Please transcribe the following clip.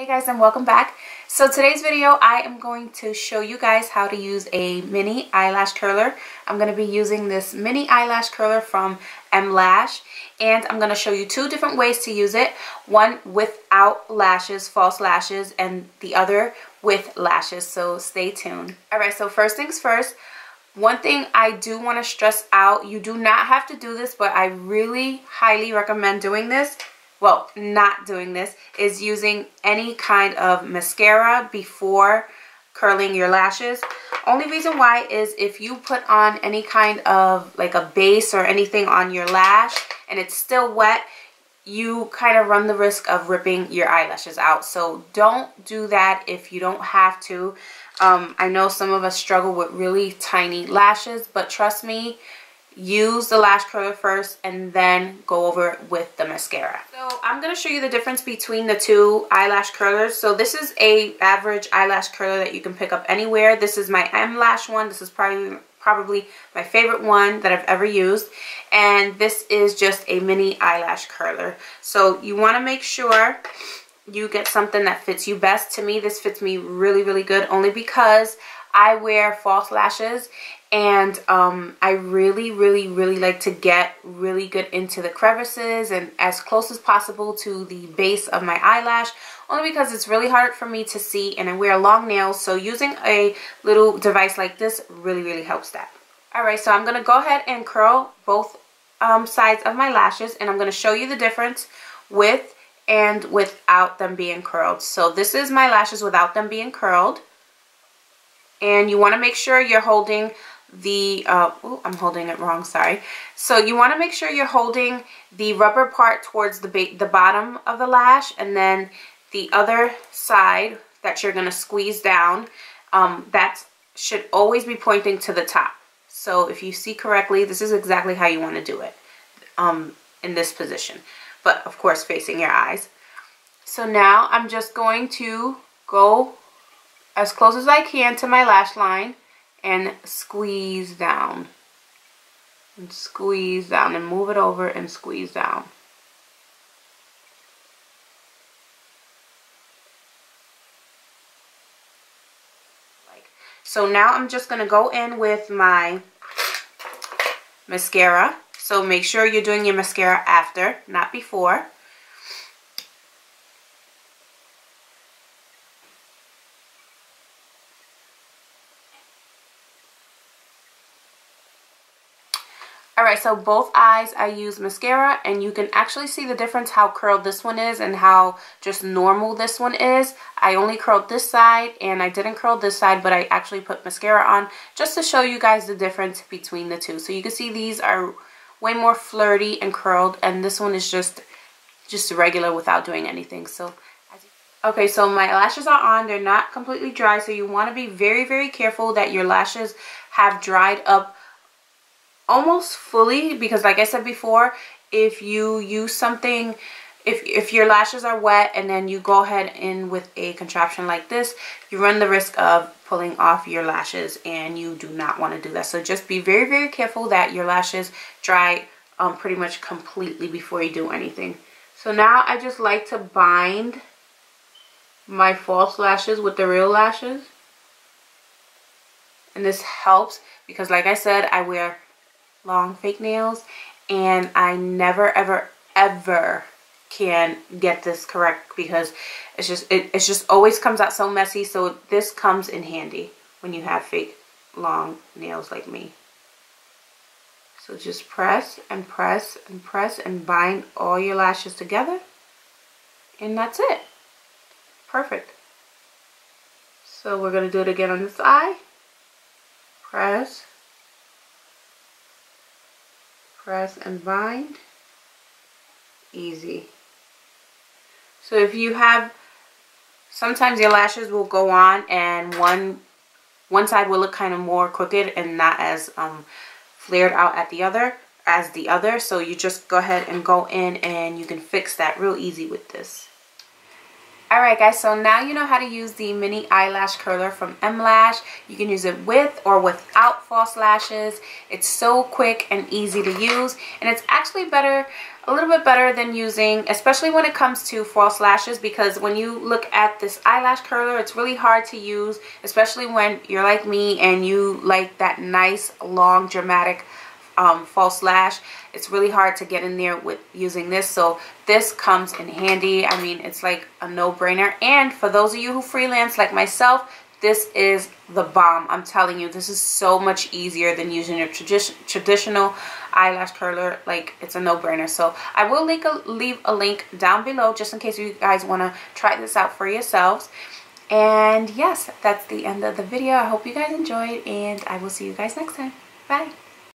Hey guys and welcome back. So today's video I am going to show you guys how to use a mini eyelash curler. I'm going to be using this mini eyelash curler from M-Lash and I'm going to show you two different ways to use it. One without lashes, false lashes, and the other with lashes. So stay tuned. Alright, so first things first, one thing I do want to stress out, you do not have to do this, but I really highly recommend doing this well, not doing this, is using any kind of mascara before curling your lashes. Only reason why is if you put on any kind of like a base or anything on your lash and it's still wet, you kind of run the risk of ripping your eyelashes out. So don't do that if you don't have to. Um, I know some of us struggle with really tiny lashes, but trust me, use the lash curler first and then go over it with the mascara. So I'm going to show you the difference between the two eyelash curlers. So this is a average eyelash curler that you can pick up anywhere. This is my M-Lash one. This is probably probably my favorite one that I've ever used and this is just a mini eyelash curler so you want to make sure you get something that fits you best to me this fits me really really good only because I wear false lashes and um, I really, really, really like to get really good into the crevices and as close as possible to the base of my eyelash only because it's really hard for me to see and I wear long nails so using a little device like this really, really helps that. Alright, so I'm going to go ahead and curl both um, sides of my lashes and I'm going to show you the difference with and without them being curled. So this is my lashes without them being curled and you want to make sure you're holding the, uh, oh, I'm holding it wrong, sorry. So you want to make sure you're holding the rubber part towards the, the bottom of the lash and then the other side that you're going to squeeze down, um, that should always be pointing to the top. So if you see correctly, this is exactly how you want to do it um, in this position. But of course facing your eyes. So now I'm just going to go as close as I can to my lash line and squeeze down. And squeeze down and move it over and squeeze down. Like so now I'm just going to go in with my mascara. So make sure you're doing your mascara after not before Alright, so both eyes I use mascara and you can actually see the difference how curled this one is and how just normal this one is. I only curled this side and I didn't curl this side but I actually put mascara on just to show you guys the difference between the two. So you can see these are way more flirty and curled and this one is just just regular without doing anything. So Okay, so my lashes are on. They're not completely dry, so you want to be very, very careful that your lashes have dried up almost fully because like I said before, if you use something, if, if your lashes are wet and then you go ahead in with a contraption like this, you run the risk of pulling off your lashes and you do not want to do that. So just be very, very careful that your lashes dry um, pretty much completely before you do anything. So now I just like to bind my false lashes with the real lashes. And this helps because like I said, I wear long fake nails and I never ever ever can get this correct because it's just it it's just always comes out so messy. So this comes in handy when you have fake long nails like me. So just press and press and press and bind all your lashes together and that's it. Perfect. So we're going to do it again on this eye. Press press and bind. Easy. So if you have sometimes your lashes will go on and one one side will look kind of more crooked and not as um, flared out at the other as the other. So you just go ahead and go in and you can fix that real easy with this Alright guys, so now you know how to use the mini eyelash curler from M-Lash. You can use it with or without false lashes. It's so quick and easy to use and it's actually better a little bit better than using, especially when it comes to false lashes because when you look at this eyelash curler, it's really hard to use, especially when you're like me and you like that nice, long, dramatic um, false lash. It's really hard to get in there with using this. So this comes in handy. I mean, it's like a no-brainer. And for those of you who freelance like myself, this is the bomb. I'm telling you, this is so much easier than using your tradi traditional eyelash curler. Like, it's a no-brainer. So, I will a, leave a link down below just in case you guys want to try this out for yourselves. And yes, that's the end of the video. I hope you guys enjoyed, and I will see you guys next time. Bye.